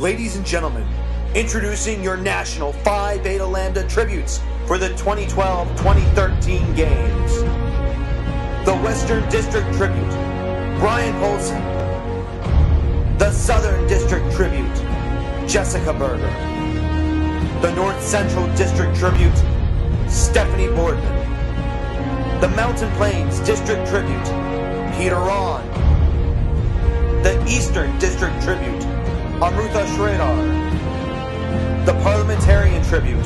Ladies and gentlemen, introducing your national Phi Beta Lambda tributes for the 2012-2013 games. The Western District Tribute, Brian Holson. The Southern District Tribute, Jessica Berger. The North Central District Tribute, Stephanie Boardman. The Mountain Plains District Tribute, Peter Ron. The Eastern District Tribute, Amrutha Shredar. The Parliamentarian Tribute,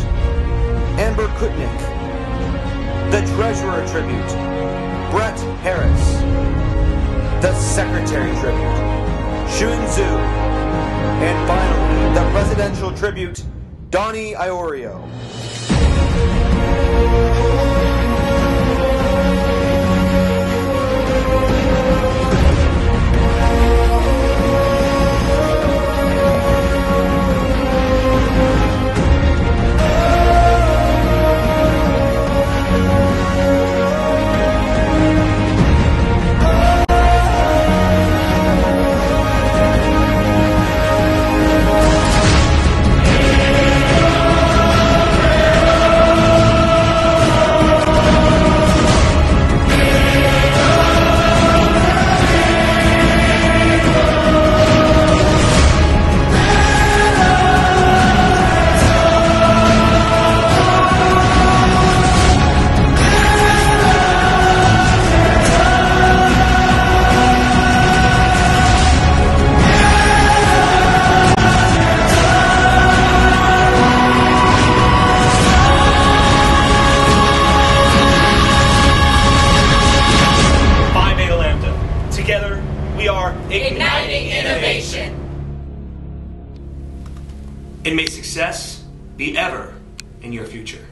Amber Kutnick. The Treasurer Tribute, Brett Harris. The Secretary Tribute, Shun Zhu. And finally, the Presidential Tribute, Donnie Iorio. And may success be ever in your future.